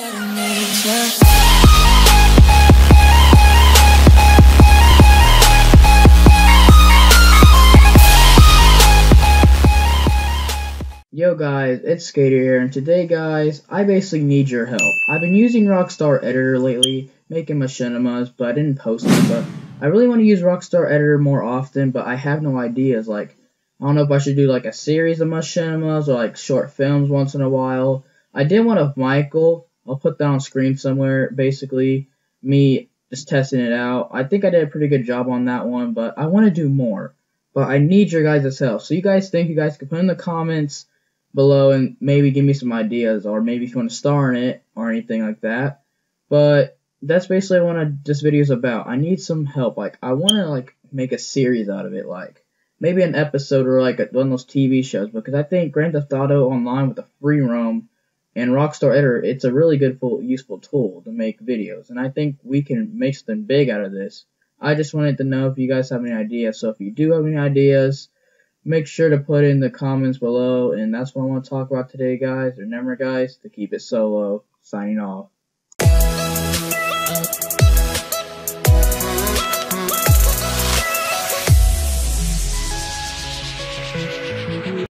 Yo guys, it's Skaterr here, and today guys, I basically need your help. I've been using Rockstar Editor lately, making machinimas, but I didn't post them, but I really want to use Rockstar Editor more often, but I have no ideas, like, I don't know if I should do like a series of machinimas or like short films once in a while. I did one of Michael, I'll put that on screen somewhere, basically, me just testing it out. I think I did a pretty good job on that one, but I want to do more. But I need your guys' help. So you guys think you guys could put in the comments below and maybe give me some ideas or maybe if you want to star in it or anything like that. But that's basically what this video is about. I need some help. Like I want to like make a series out of it, like maybe an episode or like a, one of those TV shows because I think Grand Theft Auto Online with a free roam and Rockstar Editor, it's a really good, full, useful tool to make videos, and I think we can make something big out of this. I just wanted to know if you guys have any ideas, so if you do have any ideas, make sure to put in the comments below, and that's what I want to talk about today, guys. Remember, guys, to keep it solo. Signing off.